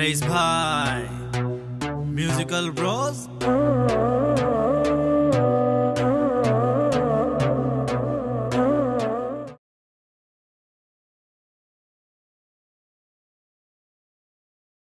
Raise high, Musical Bros